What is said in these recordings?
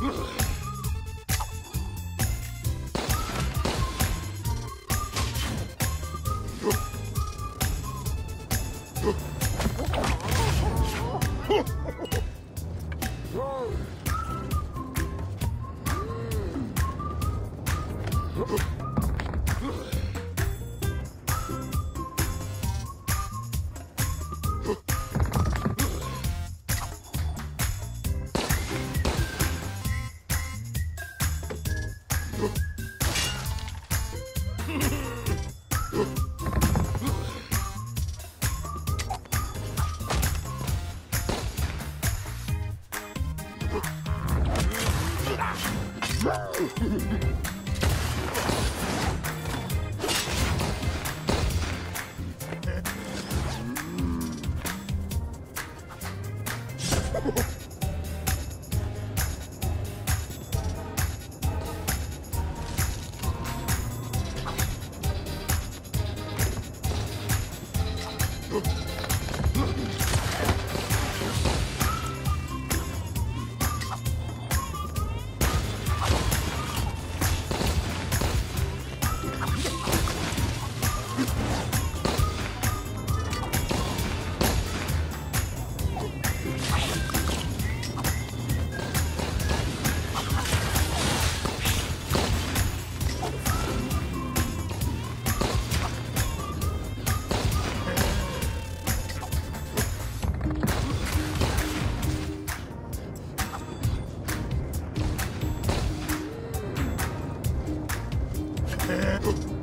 Huh! you Yeah.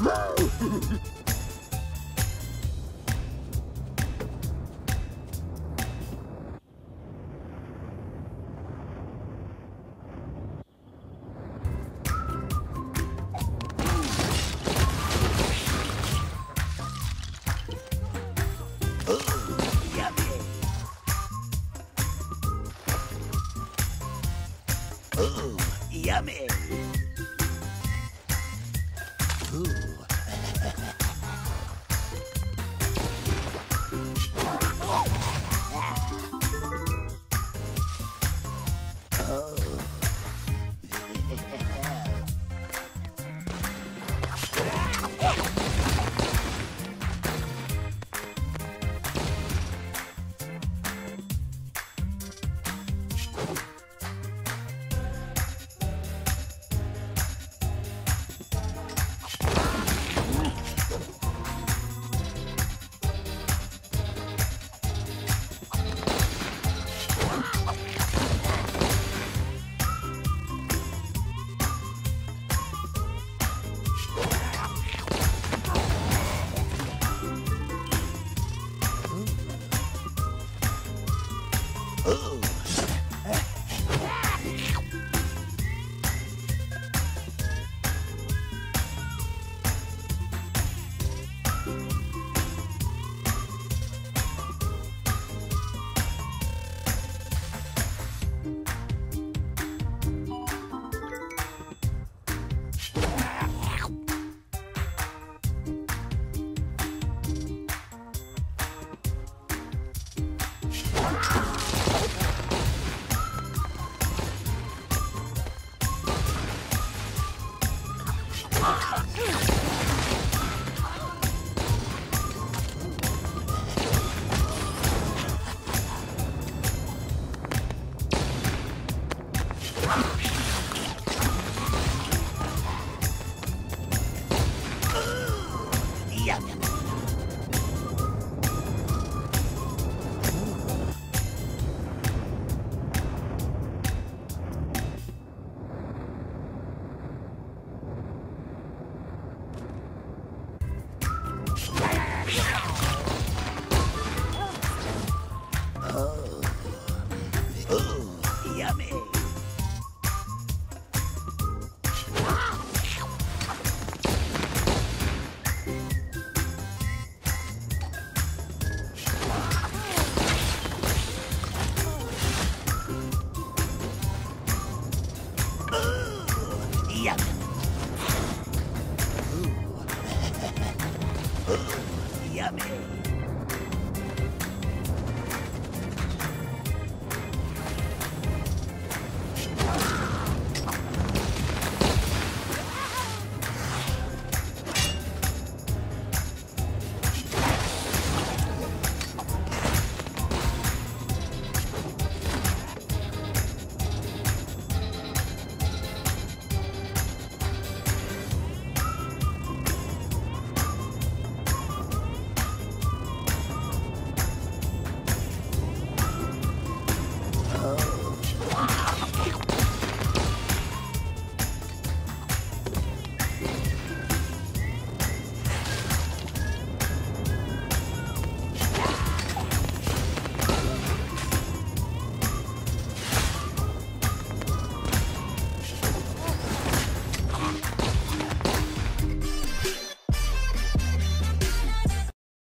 Ooh, yummy! Ooh. día.